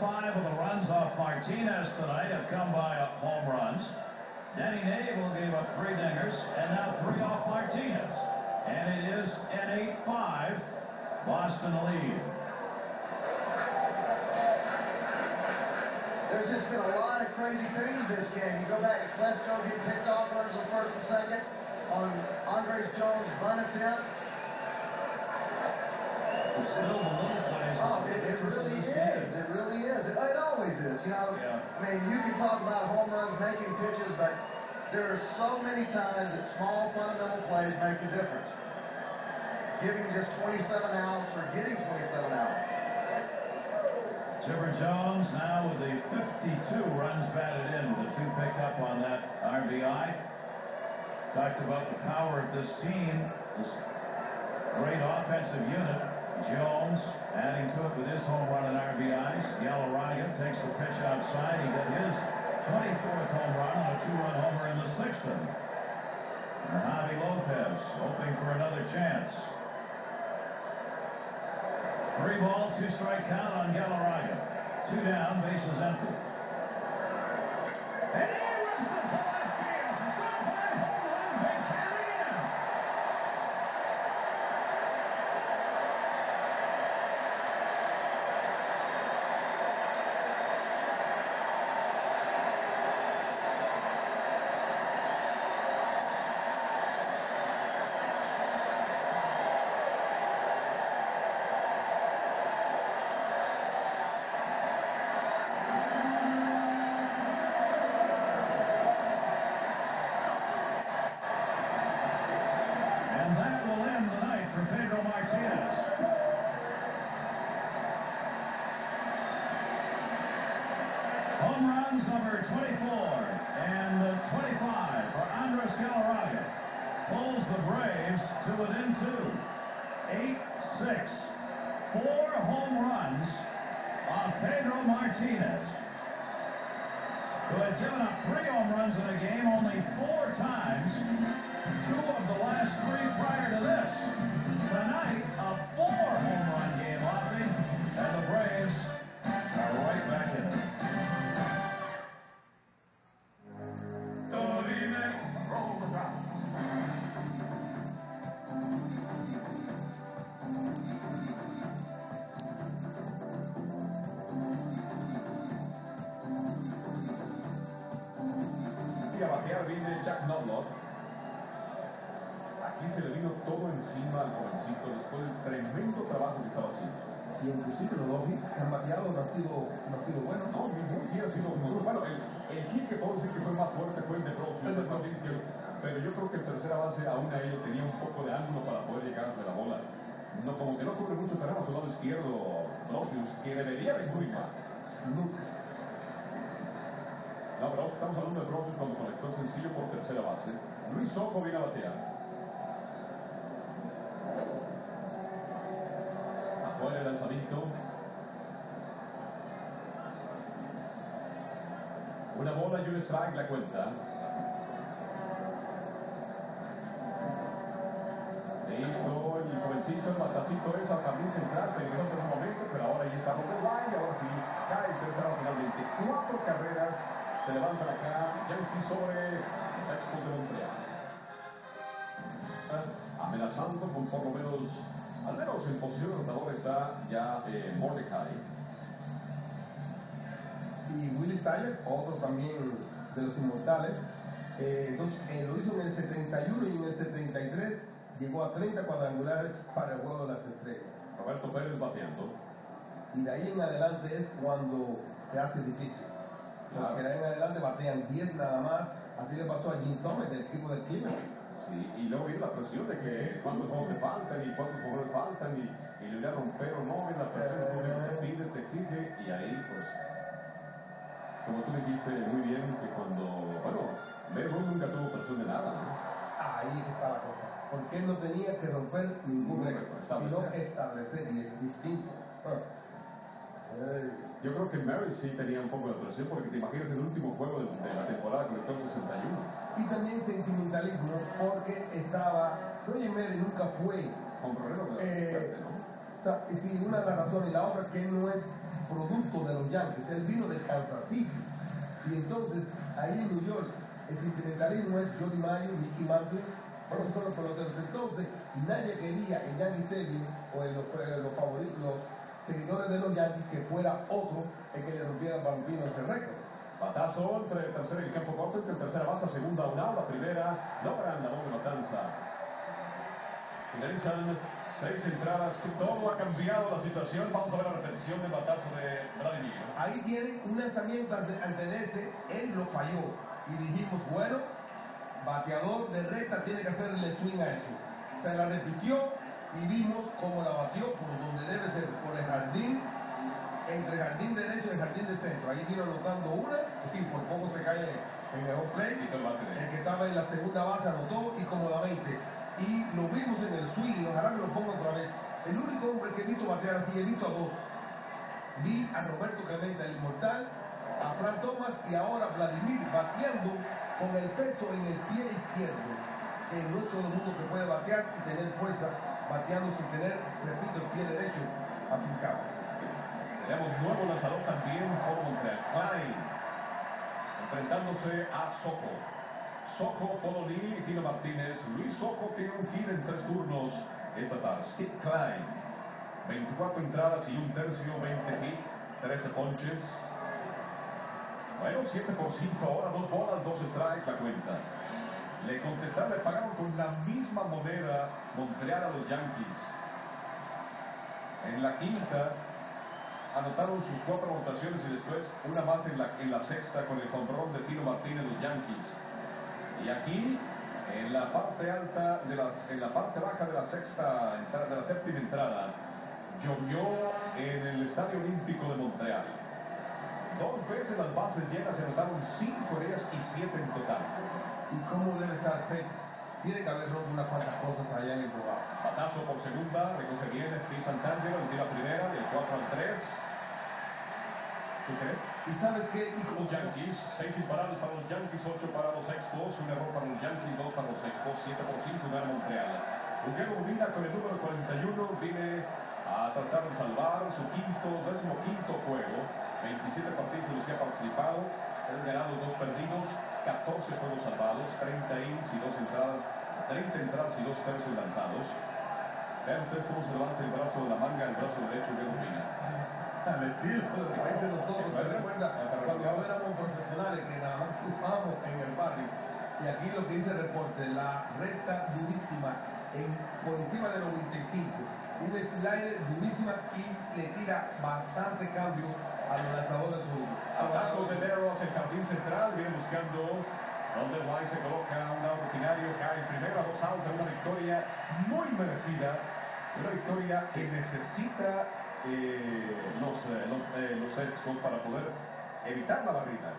five of the runs off Martinez tonight have come by home runs. Denny Nabel gave up three dingers, and now three off Martinez. And it is an 8-5 Boston lead. There's just been a lot of crazy things in this game. You go back to Klesko getting picked off runners on first and second on Andres Jones' run attempt. It's still the little plays. Oh, it, it really is. It really is. It, it always is. You know, Yeah. I mean, you can talk about home runs making pitches, but there are so many times that small fundamental plays make the difference. Giving just 27 outs or getting 27 outs. Chipper Jones now with the 52 runs batted in with the two picked up on that RBI. Talked about the power of this team, this great offensive unit. Jones adding to it with his home run and RBIs. Galarraga takes the pitch outside. He got his 24th home run and a two-run homer in the sixth inning. And Javi Lopez hoping for another chance. Three ball, two strike count on Galarraga. Two down, bases empty. And he rips it to left field. Drive by home run, big carry in. And that will end the night for Pedro Martinez. Home runs number 24 and uh, 25 for Andres Galarraga. Pulls the Braves to within two. 8-6. Four home runs on Pedro Martinez who had given up three home runs in a game only four times, two of the last three prior to this. Batear viene Jack Knobloch. Aquí se le vino todo encima al jovencito después del tremendo trabajo que estaba haciendo. Y inclusive los dos hits que han bateado no han sido, no han sido buenos. No, ningún hit ha sido muy bueno. El, el hit que puedo decir que fue más fuerte fue el de Brosio, el de pero yo creo que en tercera base aún a ello tenía un poco de ángulo para poder llegar de la bola. No, como que no cubre mucho terreno a su lado izquierdo Brosio, que debería de cubrir más. Nunca. Pero estamos hablando de Brosio cuando conectó el sencillo por tercera base. Luis Soco viene a batear. Afuera el lanzamiento. Una bola y un strike la cuenta. Listo, el jovencito, el matacito es al jardín central, peligroso en un momento, pero ahora ya está White, y ahora sí cae el tercero finalmente. Cuatro carreras se levantan acá, Yankees sobre los Expos de Montreal. Amenazando con por lo menos, al menos en posición de anotador está ya eh, Mordecai. Y Willie Steyer, otro también de los inmortales, eh, dos- eh, lo hizo en el 71 y en el 73 llegó a 30 cuadrangulares para el juego de las estrellas. Roberto Pérez bateando. Y de ahí en adelante es cuando se hace difícil. Claro. Porque de ahí en adelante batean 10 nada más. Así le pasó a Jim Thomas del equipo de Cleveland. Sí, y luego viene la presión de que cuántos juegos te faltan y cuántos jugadores faltan y, y romper o no, viene la presión, público te pide, te exige y ahí pues, como tú dijiste muy bien que cuando, bueno, Ruth nunca tuvo presión de nada, ¿no? Ahí está la cosa. Porque él no tenía que romper ningún récord, sino establecer. y es distinto. Yo creo que Mary sí tenía un poco de presión porque te imaginas el último juego de, la temporada conectó el 61. Y también sentimentalismo porque estaba, Roger Mary nunca fue, Con la eh, ¿no? sí, una de las razones y la otra que no es producto de los Yankees, él vino de Kansas City. Y entonces, ahí en New York, el sentimentalismo es Johnny Mayo, Mickey Mantle, pero son los peloteros. Entonces, nadie quería en Yankee Stadium o en los, en los favoritos, los seguidores de los Yankees, que fuera otro el que le rompiera el bambino ese récord. Batazo entre tercera y el campo corto, entre tercera base, segunda a un out, la primera, logran la doble matanza. Finalizan seis entradas, todo ha cambiado la situación. Vamos a ver la repetición del batazo de Vladimir. Ahí tiene un lanzamiento ante, ante ese, él lo falló. Y dijimos, bueno, bateador de recta tiene que hacerle swing a eso. Se la repitió y vimos cómo la batió por donde debe ser, por el jardín, entre jardín derecho y el jardín de centro. Ahí vino anotando una y por poco se cae en el home play. El El que estaba en la segunda base anotó y cómodamente. Y lo vimos en el swing, y ojalá que lo ponga otra vez. El único hombre que he visto batear así, he visto a dos. Vi a Roberto Clemente, el inmortal, a Fran Thomas y ahora Vladimir bateando con el peso en el pie izquierdo. Que no es todo el mundo que puede batear y tener fuerza bateando sin tener, repito, el pie derecho afincado. Tenemos nuevo lanzador también por Montreal. Klein enfrentándose a Sojo. Sojo, Polo Lee y Tino Martínez. Luis Sojo tiene un hit en tres turnos esta tarde. Skip Klein. 24 entradas y un tercio, 20 hits, 13 ponches. Bueno, 7 por 5 ahora, dos bolas, dos strikes la cuenta. Le contestaron, le pagaron con la misma moneda Montreal a los Yankees. En la quinta, anotaron sus cuatro anotaciones y después una más en la, en la sexta con el jonrón de Tino Martínez los Yankees. Y aquí, en la parte alta, de las, en la parte baja de la sexta, entrada- de la séptima entrada, llovió en el Estadio Olímpico de Montreal. Dos veces las bases llenas, se anotaron cinco de ellas y siete en total. ¿Y cómo debe estar Pet? Tiene que haber roto unas cuantas cosas allá en el trabajo. Batazo por segunda, recoge bien Steve Santangelo, le tira primera, del 4 al 3. ¿Tú crees? ¿Y sabes qué? Y como Los Yankees, 6 imparables para los Yankees, 8 para los Expos, un error para los Yankees, 2 para los Expos, 7 por 5 gana Montreal. Julián Urbina con el número 41 viene a tratar de salvar su quinto, décimo quinto juego, 27 partidos en los que ha participado, 3 ganados, 2 perdidos, 14 juegos salvados, 30 innings y 2 entradas, 30 entradas y 2 tercios lanzados. Vean ustedes cómo se levanta el brazo de la manga, el brazo derecho de al estilo del país de nosotros. ¿Te recuerdas cuando éramos profesionales que nada más jugábamos en el barrio? Y aquí lo que dice el reporte, la recta durísima en, por encima del 95. Un slider durísima y le tira bastante cambio a los lanzadores. Abrazo de Leros en jardín central, viene buscando donde White se coloca un out rutinario, cae en primera, dos outs una victoria muy merecida, una victoria que necesita eh, los, eh, los, eh, los Expos para poder evitar la barrida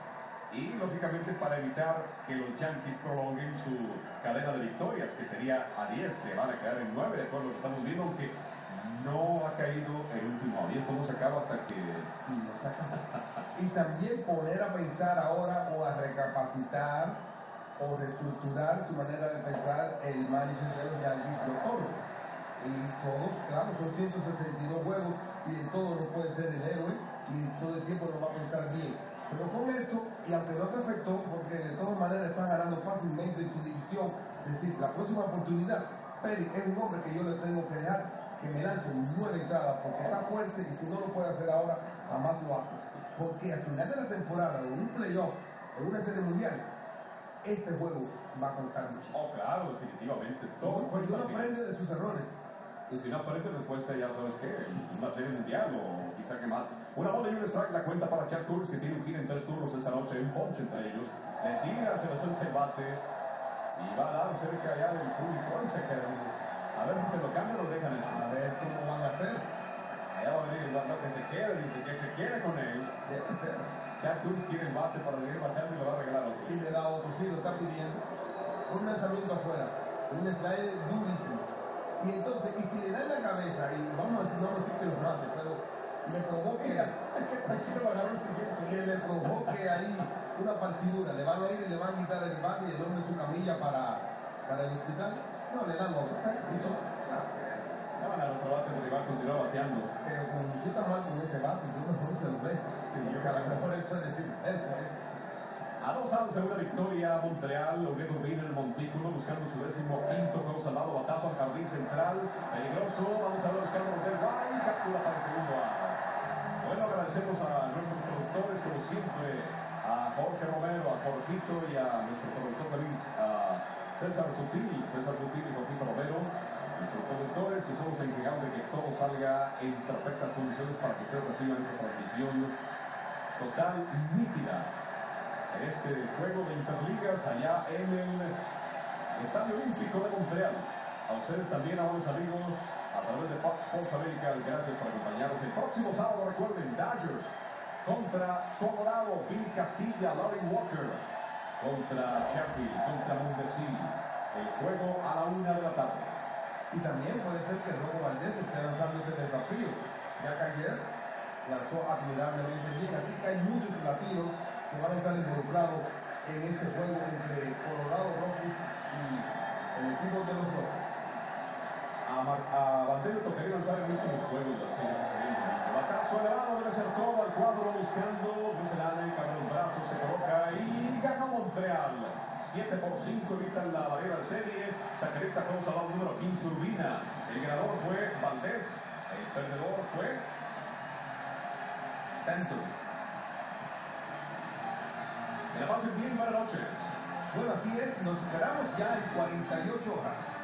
y lógicamente para evitar que los Yankees prolonguen su cadena de victorias, que sería a 10, se van a quedar en 9, de acuerdo a lo que estamos viendo, aunque no ha caído el último out. Y esto no se acaba hasta que y lo sacan. Y también poner a pensar ahora o a recapacitar o reestructurar su manera de pensar el manager de los Yankees, los Toros. Y todos, claro, son 162 juegos y en todo no puede ser el héroe y todo el tiempo no va a pensar bien. Pero con esto, y aunque no te afectó, porque de todas maneras están ganando fácilmente en tu división, es decir, la próxima oportunidad, Perry es un hombre que yo le tengo que dejar que me lance nueve entradas porque está fuerte y si no lo puede hacer ahora, jamás lo hace. Porque al final de la temporada, en un playoff, en una serie mundial, este juego va a contar mucho. Oh, claro, definitivamente. Todo Porque cuenta uno al final. aprende de sus errores. Y si no aparece respuesta, ya sabes qué, una serie mundial o quizá que más. Una bola y un strike la cuenta para Chad Turris, que tiene un hit en tres turnos esta noche, un ponche entre ellos. Le tira, se le suelta el bate y va a dar cerca ya del público. Se queda. A ver si se lo cambian o lo dejan en su. A ver cómo van a hacer. Allá va a venir el bate que se quede, dice que se quede con él. Chad Turris quiere el bate para venir bateando y le va a regalar otro. Y le da otro, sí, lo está pidiendo. Un lanzamiento afuera, un slider durísimo. Y entonces, y si le da en la cabeza, y vamos a decir, no vamos a decir que lo mate, pero le provoque, que le provoque ahí una partidura, le van a ir y le van a quitar el bate y el hombre su camilla para, para el hospital, no, le dan otro. Croacia porque va a continuar bateando. Pero como chuta mal ese bate, yo no se lo ve. Sí, yo creo por eso es decir, esto es. Adosados de una victoria Montreal, Oviedo en el Montículo buscando su décimo quinto juego salvado, batazo al jardín central, peligroso, vamos a ver buscando el White, captura para el segundo a. Bueno, agradecemos a nuestros productores como siempre, a Jorge Romero, a Jorgito y a nuestro productor también, a César Sutil, César Sutil y Jorgito Romero productores, y somos encargados de que todo salga en perfectas condiciones para que ustedes reciban esa transmisión total y nítida en este juego de Interligas allá en el Estadio Olímpico de Montreal. A ustedes también, amables amigos, a través de Fox Sports America, gracias por acompañarnos. El próximo sábado, recuerden, Dodgers contra Colorado, Bill Castilla, Larry Walker contra Sheffield, contra Mondesi. El juego a la una de la tarde. Y también puede ser que Robo Valdés esté lanzando ese desafío, ya que ayer lanzó admirablemente bien. Así que hay muchos latinos que van a estar involucrados en ese juego entre Colorado Rockies y el equipo de los Rockies. A, Mar a Bandera tocaría lanzar el último juego de la serie. Batazo elevado debe ser al cuadro buscando. Luis Elane, cabe los brazos, se coloca y gana Montreal. 7 por 5 evitan la barrera de serie. Sacarita fue salado número 15 Urbina. El ganador fue Valdés. El perdedor fue Stanton. Que la pasen bien, buenas noches. Bueno, así es, nos esperamos ya en 48 horas.